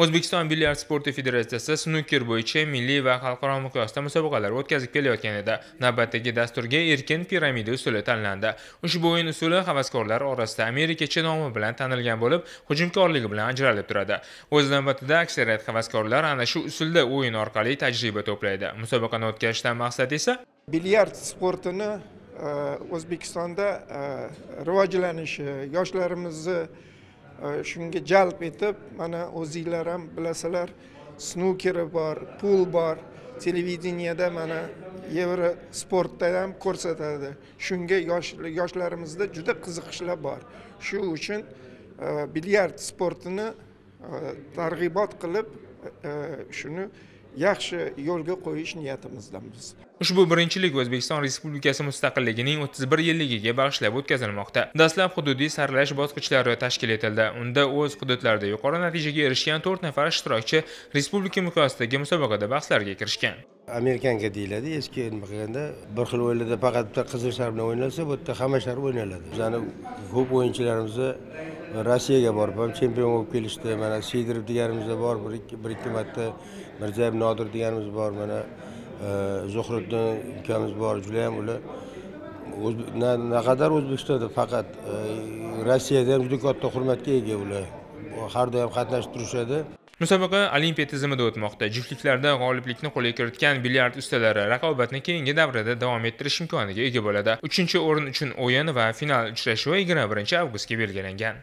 o'zbekiston billiard sporti federatsiyasi snooker bo'yicha milliy va xalqaro miqyosda musobaqalar o'tkazib kelayotgan edi. Navbatdagi dasturga erkin piramida usuli tanlandi. Ushbu o'yin usuli havaskorlar orasida amerikacha nomi bilan tanilgan bo'lib hujumkorligi bilan ajralib turadi. O'z navbatida aksariyat havaskorlar ana shu usulda o'yin orqali tajriba to'playdi. Musobaqani o'tkazishdan maqsad esa bilyard sportini e, o'zbekistonda e, rivojlanishi yoshlarimizni shunga jalb etib mana o'zinglar ham bilasizlar snukeri bor pul bor televideniyada mana yevro sportda ham ko'rsatadi. Shunga yoshlarimizda juda qiziqishlar bor. Shu uchun e, bilyard sportini e, targ'ibot qilib e, shuni yaxshi yo'lga qo'yish niyatimizdamiz ushbu birinchilik o'zbekiston respublikasi mustaqilligining o'ttiz bir yilligiga bag'ishlab o'tkazilmoqda. Dastlab hududiy saralash bosqichlari tashkil etildi. Unda o'z hududlarida yuqori natijaga erishgan to'rt nafar ishtirokchi respublika miqyosidagi musobaqada bahslarga kirishgan. Amerikanka deyiladi eski nima qilganda bir xil o'yinlarda faqat bitta qizil shar bilan o'ynalsa bu yerda hamma shar o'ynaladi. Bizani ko'p o'yinchilarimizni rossiyaga borib ham chempion bo'lib kelishdi mana siydirov deganimiz bor bir ikki bir ikki marta mirzayev nodir deganimiz bor mana e, zuhriddin ukamiz bor judayam ular naqadar o'zbekistonda faqat e, rossiyada ham juda katta hurmatga ega ular har doim qatnashib turishadi. Musobaqa olimpiya tizimida o'tmoqda. Juftliklarda g'oliblikni qo'lga kiritgan bilyard ustalari raqobatni keyingi davrada davom ettirish imkoniga ega bo'ladi. Uchinchi o'rin uchun o'yin va final uchrashuvi yigirma birinchi avgustga belgilangan.